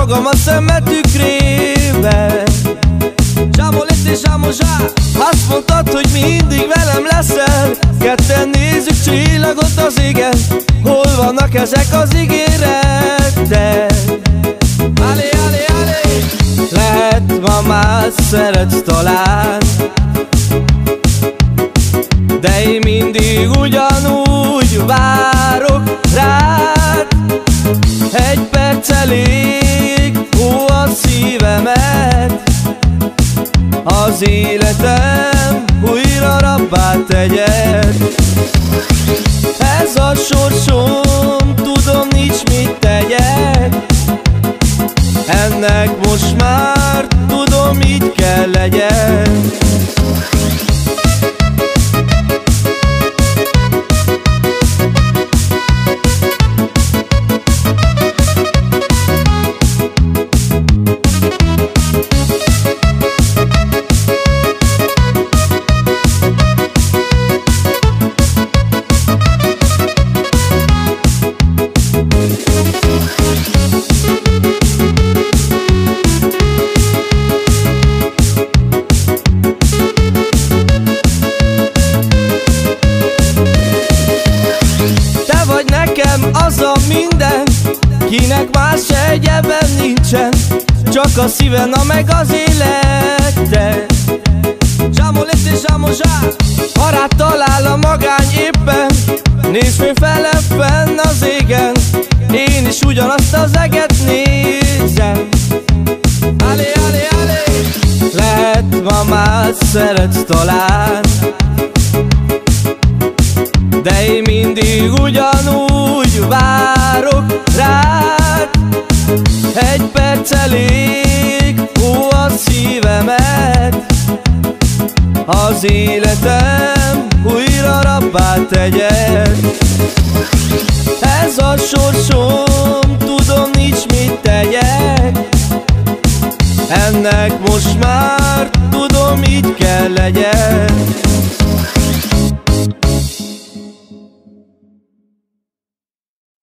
Magam a szemet tükrébe Zsámol itt és zsá. Azt mondtad, hogy mindig velem leszel. Ketten nézzük csillagot az égen. Hol vannak ezek az ígéretek? Alé, alé, alé Lehet ma már szeretsz talán. De én mindig ugyanúgy várok rád. Egy perc elég, Az életem újra rabbá tegyed. Ez a sorsom, tudom nincs mit tegyek. Ennek most már tudom így kell legyen minden Kinek más egyeben nincsen Csak a szíven, a meg az élete. Zsámol és zsámol zsá Barát talál a magány éppen Nézd mi fele fenn az égen Én is ugyanazt az eget nézem. Alé, alé, alé Lehet ma már szeretsz talán de én mindig ugyanúgy várok rád. Egy perc elég, ó a szívemet. Az életem újra rabbá tegyed. Ez a sorsom, tudom nincs mit tegyek. Ennek most már tudom így kell legyen